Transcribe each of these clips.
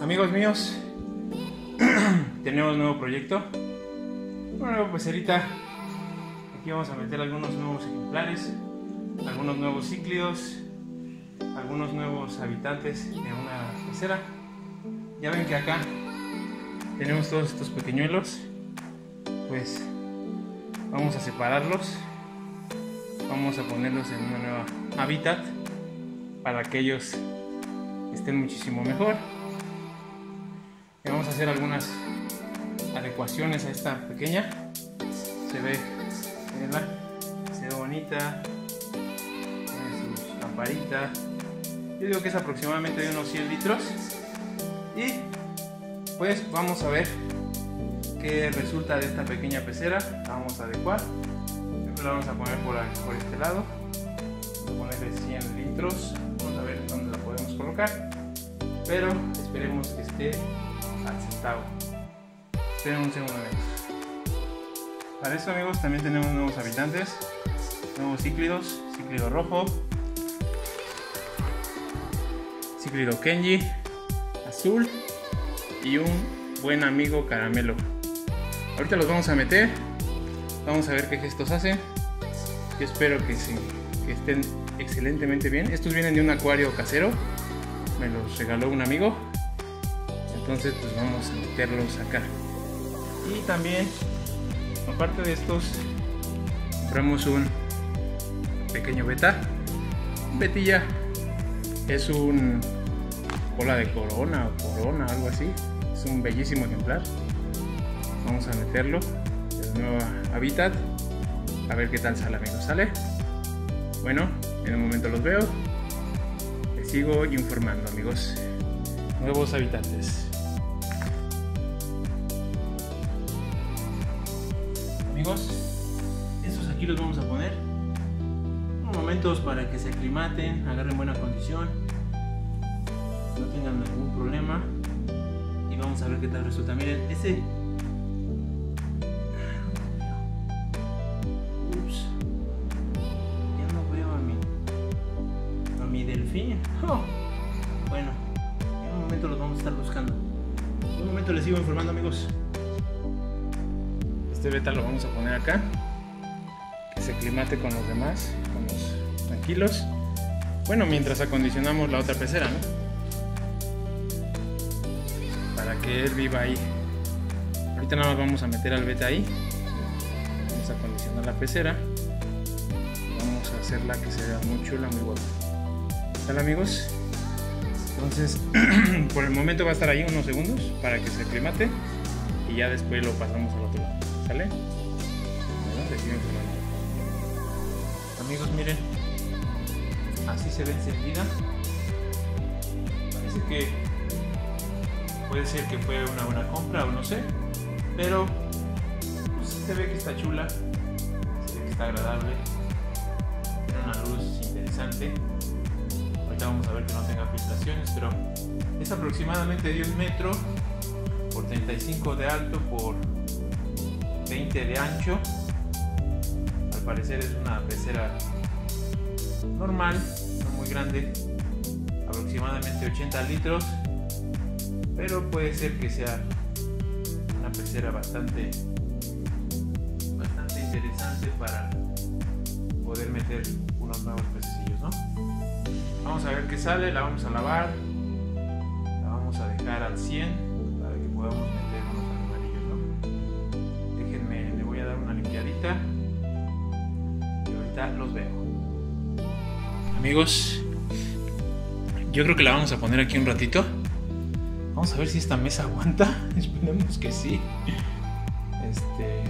Amigos míos, tenemos nuevo proyecto, una nueva pecerita. Aquí vamos a meter algunos nuevos ejemplares, algunos nuevos cíclidos, algunos nuevos habitantes en una pecera. Ya ven que acá tenemos todos estos pequeñuelos, pues vamos a separarlos, vamos a ponerlos en una nueva hábitat para que ellos estén muchísimo mejor. Vamos a hacer algunas adecuaciones a esta pequeña. Se ve, mirenla, se ve bonita, tiene su lamparita. Yo digo que es aproximadamente de unos 100 litros. Y pues vamos a ver qué resulta de esta pequeña pecera. La vamos a adecuar. Siempre la vamos a poner por, por este lado. Vamos a ponerle 100 litros. Vamos a ver dónde la podemos colocar. Pero esperemos que esté Esperen un segundo. Para esto amigos también tenemos nuevos habitantes, nuevos cíclidos, cíclido rojo, cíclido Kenji, azul y un buen amigo caramelo. Ahorita los vamos a meter, vamos a ver qué gestos hacen. Yo espero que estén excelentemente bien. Estos vienen de un acuario casero, me los regaló un amigo entonces pues vamos a meterlos acá. Y también aparte de estos compramos un pequeño beta. Un betilla es un cola de corona o corona algo así. Es un bellísimo ejemplar. Vamos a meterlo en el nuevo hábitat a ver qué tal sale amigos sale bueno en el momento los veo. Les sigo informando amigos. Nuevos habitantes amigos, estos aquí los vamos a poner unos momentos para que se aclimaten, agarren buena condición, no tengan ningún problema y vamos a ver qué tal resulta. Miren, ese Ups. Ya no veo a mi a mi delfín. Oh. Bueno, en un momento los vamos a estar buscando. En un momento les sigo informando amigos. Este beta lo vamos a poner acá. Que se aclimate con los demás, con los tranquilos. Bueno, mientras acondicionamos la otra pecera, ¿no? Para que él viva ahí. Ahorita nada más vamos a meter al beta ahí. Vamos a acondicionar la pecera. Vamos a hacerla que se vea muy chula, muy guapa. ¿Sale amigos? Entonces, por el momento va a estar ahí unos segundos para que se aclimate y ya después lo pasamos al otro lado. Amigos, miren. Así se ve encendida. Parece que puede ser que fue una buena compra o no sé. Pero pues, se ve que está chula. Se ve que está agradable. Tiene una luz interesante. Ahorita vamos a ver que no tenga filtraciones, pero es aproximadamente de un metro por 35 de alto por 20 de ancho. Al parecer es una pecera normal, no muy grande, aproximadamente 80 litros, pero puede ser que sea una pecera bastante, bastante interesante para poder meter unos nuevos pececillos, ¿no? Vamos a ver qué sale, la vamos a lavar, la vamos a dejar al 100 para que podamos meter y ahorita los veo. Amigos, yo creo que la vamos a poner aquí un ratito. Vamos a ver si esta mesa aguanta. Esperemos que sí. Este,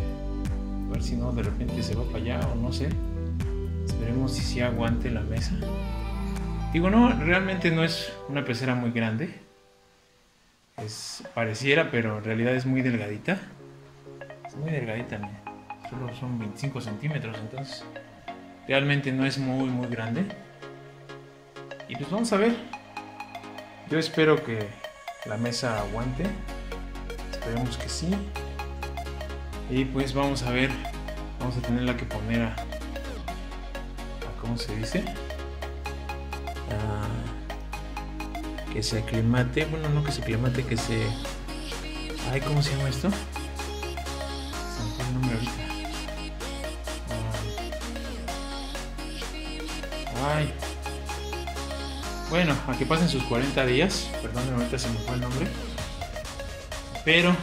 a ver si no de repente se va para allá o no sé. Esperemos si sí aguante la mesa. Digo, no, realmente no es una pecera muy grande. Es, pareciera, pero en realidad es muy delgadita. Es muy delgadita, mira solo son 25 centímetros, entonces realmente no es muy muy grande. Y pues vamos a ver. Yo espero que la mesa aguante. Esperemos que sí. Y pues vamos a ver. Vamos a tenerla que poner a, a ¿cómo se dice? que se aclimate, bueno, no que se aclimate, que se... Ay, ¿cómo se llama esto? Bueno, a que pasen sus 40 días. Perdón, ahorita se me fue el nombre. Pero,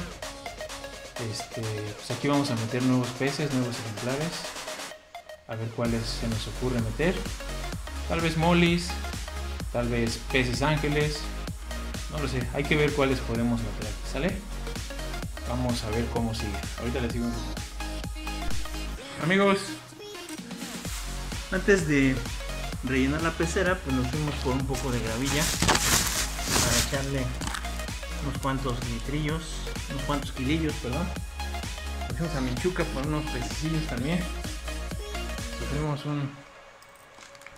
este, pues aquí vamos a meter nuevos peces, nuevos ejemplares. A ver cuáles se nos ocurre meter. Tal vez molis, tal vez peces ángeles. No lo sé, hay que ver cuáles podemos meter ¿sale? Vamos a ver cómo sigue. Ahorita les sigo Amigos, antes de rellenar la pecera, pues nos fuimos por un poco de gravilla para echarle unos cuantos litrillos, unos cuantos kilillos, perdón. Fuimos a Michuca por unos pececillos también. Sufrimos un,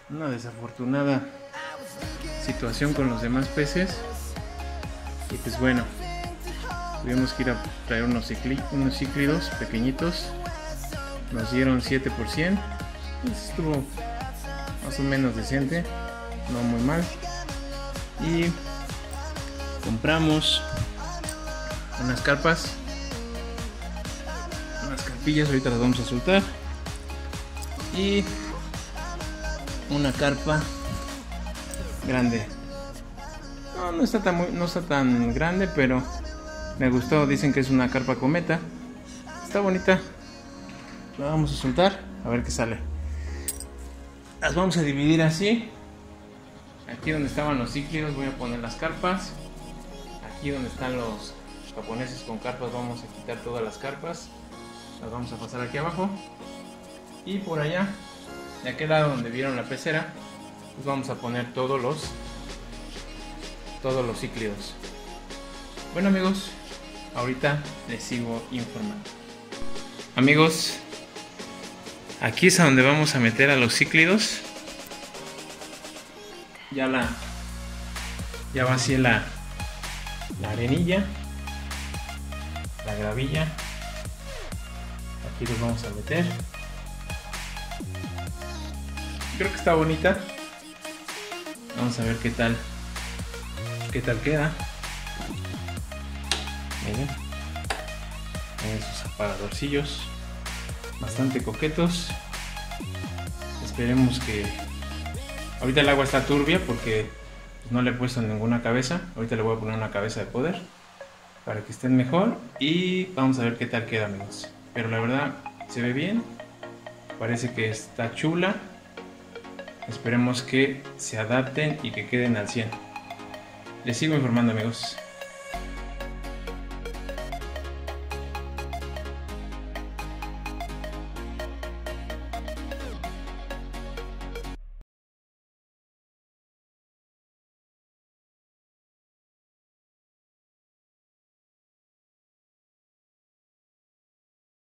una desafortunada situación con los demás peces. Y pues bueno, tuvimos que ir a traer unos, cicli, unos cíclidos pequeñitos. Nos dieron 7%. estuvo más o menos decente, no muy mal. Y compramos unas carpas, unas carpillas, ahorita las vamos a soltar. Y una carpa grande. No, no está tan muy, no está tan grande, pero me gustó. Dicen que es una carpa cometa. Está bonita. La vamos a soltar a ver qué sale las vamos a dividir así. Aquí donde estaban los cíclidos voy a poner las carpas. Aquí donde están los japoneses con carpas vamos a quitar todas las carpas. Las vamos a pasar aquí abajo. Y por allá de aquel lado donde vieron la pecera pues vamos a poner todos los todos los cíclidos bueno amigos ahorita les sigo informando. Amigos Aquí es a donde vamos a meter a los cíclidos. Ya la. Ya vacié la, la arenilla. La gravilla. Aquí los vamos a meter. Creo que está bonita. Vamos a ver qué tal. Qué tal queda. Miren. Miren sus apagadorcillos bastante coquetos. Esperemos que... Ahorita el agua está turbia porque no le he puesto ninguna cabeza. Ahorita le voy a poner una cabeza de poder para que estén mejor y vamos a ver qué tal queda amigos. Pero la verdad se ve bien. Parece que está chula. Esperemos que se adapten y que queden al 100. Les sigo informando amigos.